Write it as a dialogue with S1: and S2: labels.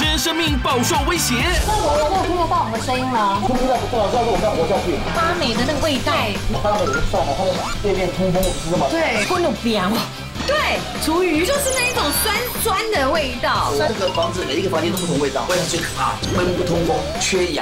S1: 持人生命饱受威胁。
S2: 那我我有听得到我们的声音吗？
S3: 听不到，不知道，但是我要活下去。
S2: 发霉的那个味道。
S3: 发霉就算了，它的背面通风不是吗？
S2: 对，过那种凉。对，厨余就是那一种酸酸的味道。
S3: 这个房子每一个房间都不同味道，味道最可怕，闷不通风，缺氧。